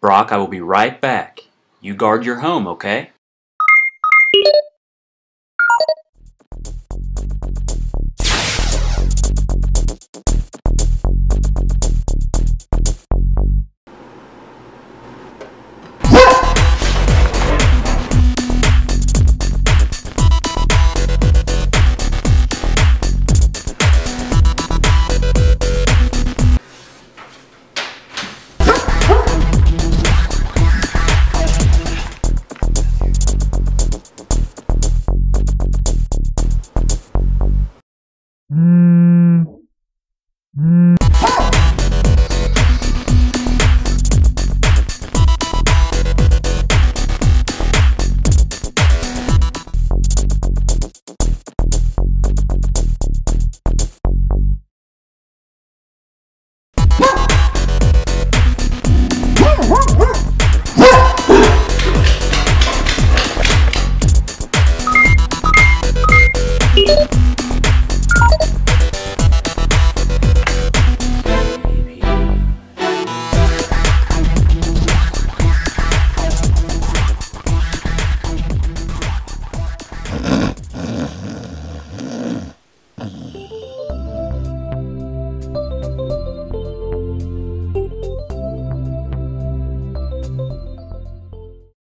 Brock, I will be right back. You guard your home, okay? You